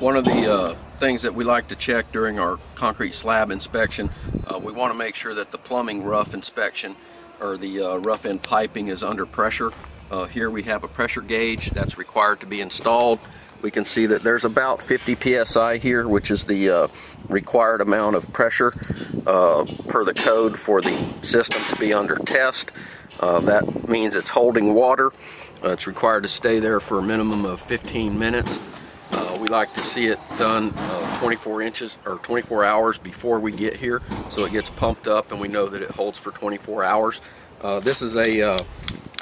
One of the uh, things that we like to check during our concrete slab inspection, uh, we want to make sure that the plumbing rough inspection or the uh, rough-in piping is under pressure. Uh, here we have a pressure gauge that's required to be installed. We can see that there's about 50 psi here, which is the uh, required amount of pressure uh, per the code for the system to be under test. that means it's holding water. it's required to stay there for a minimum of 15 minutes we like to see it done uh, 24 inches or 24 hours before we get here so it gets pumped up and we know that it holds for 24 hours. Uh, this is a, uh,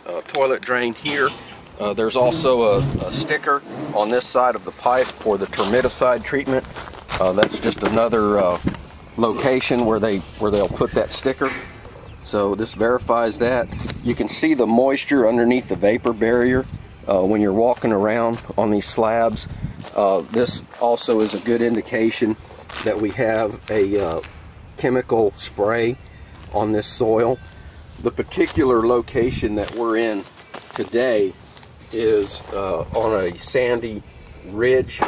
a, toilet drain here. Uh, there's also a, a, sticker on this side of the pipe for the termiticide treatment. Uh, that's just another uh, location where they where they'll put that sticker. So this verifies that. You can see the moisture underneath the vapor barrier when you're walking around on these slabs. Uh, this also is a good indication that we have a uh, chemical spray on this soil. The particular location that we're in today is uh, on a sandy ridge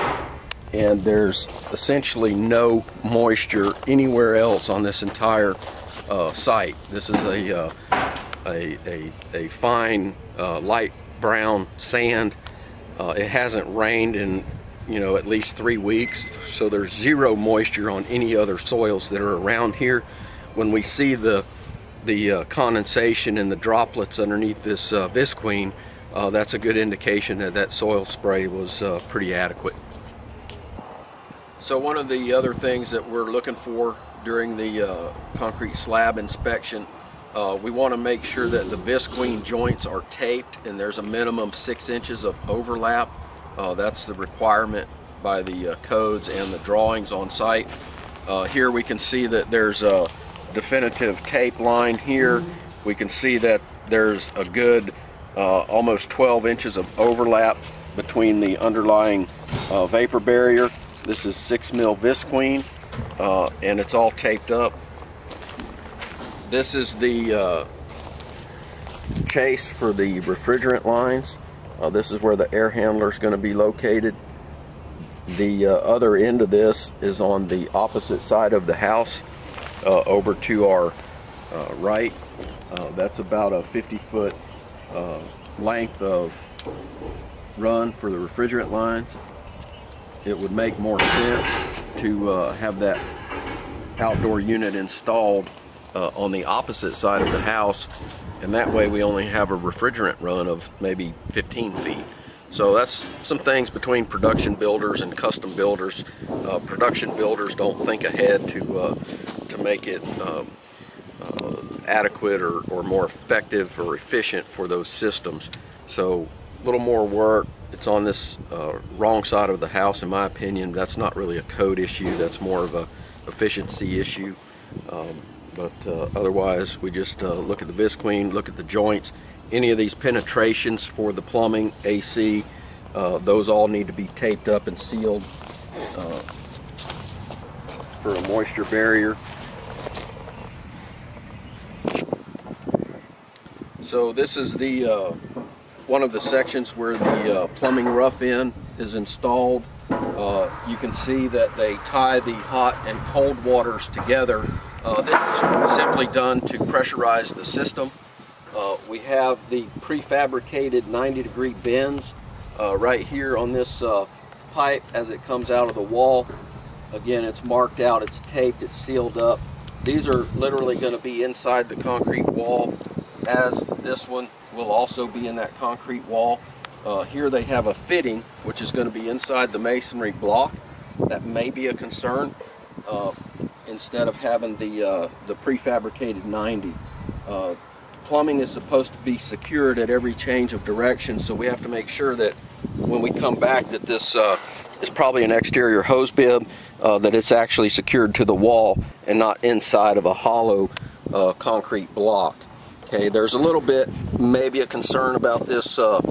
and there's essentially no moisture anywhere else on this entire uh, site. This is a, uh, a, a, a, fine uh, light brown sand. it hasn't rained in you know, at least three weeks. So there's zero moisture on any other soils that are around here. When we see the the uh, condensation and the droplets underneath this uh, visqueen, uh, that's a good indication that that soil spray was uh, pretty adequate. So one of the other things that we're looking for during the uh, concrete slab inspection, uh, we want to make sure that the visqueen joints are taped and there's a minimum six inches of overlap uh, that's the requirement by the uh, codes and the drawings on site. Uh, here we can see that there's a definitive tape line here. We can see that there's a good uh, almost 12 inches of overlap between the underlying uh, vapor barrier. This is 6 mil visqueen uh, and it's all taped up. This is the chase for the refrigerant lines. Uh, this is where the air handler is going to be located. The uh, other end of this is on the opposite side of the house uh, over to our uh, right. Uh, that's about a 50 foot uh, length of run for the refrigerant lines. It would make more sense to have that outdoor unit installed on the opposite side of the house and that way we only have a refrigerant run of maybe 15 feet. So that's some things between production builders and custom builders. Uh, production builders don't think ahead to uh, to make it um, uh, adequate or, or more effective or efficient for those systems. So a little more work. It's on this uh, wrong side of the house, in my opinion. That's not really a code issue. That's more of a efficiency issue. Um, but uh, otherwise we just uh, look at the visqueen, look at the joints, any of these penetrations for the plumbing, AC, uh, those all need to be taped up and sealed uh, for a moisture barrier. So this is the uh, one of the sections where the uh, plumbing rough-in is installed. you can see that they tie the hot and cold waters together uh, is simply done to pressurize the system. Uh, we have the prefabricated 90 degree bends uh, right here on this uh, pipe as it comes out of the wall. Again, it's marked out, it's taped, it's sealed up. These are literally going to be inside the concrete wall as this one will also be in that concrete wall. Uh, here they have a fitting which is going to be inside the masonry block. That may be a concern. Uh, instead of having the, uh, the prefabricated 90. Uh, plumbing is supposed to be secured at every change of direction, so we have to make sure that when we come back that this uh, is probably an exterior hose bib, uh, that it's actually secured to the wall and not inside of a hollow uh, concrete block. Okay, there's a little bit, maybe a concern about this uh,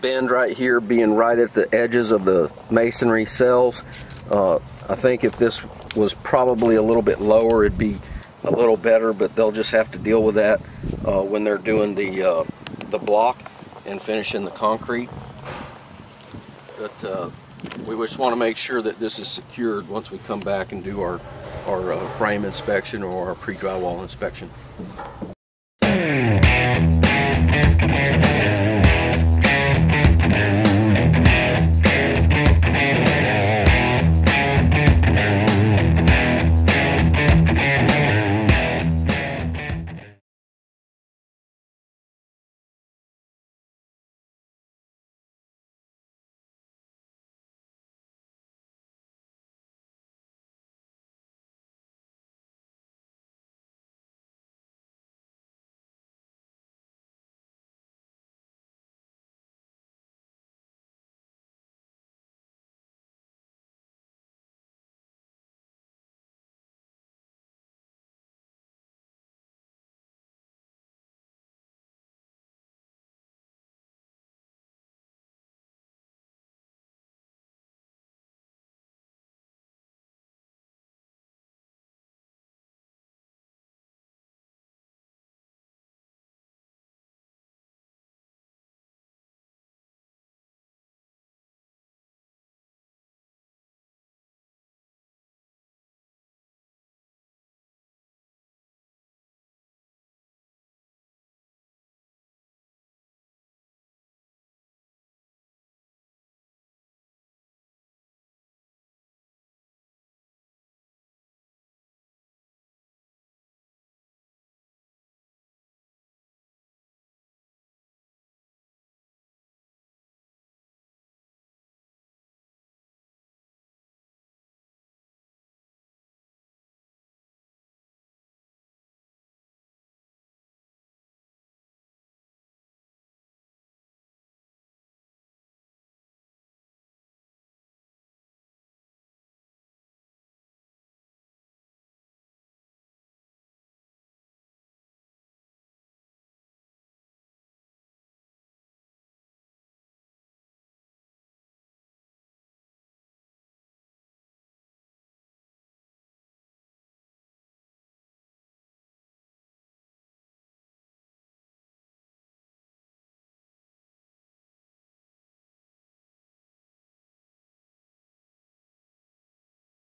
bend right here being right at the edges of the masonry cells. I think if this was probably a little bit lower, it'd be a little better, but they'll just have to deal with that uh, when they're doing the, uh, the block and finishing the concrete. But uh, We just want to make sure that this is secured once we come back and do our, our uh, frame inspection or our pre-drywall inspection.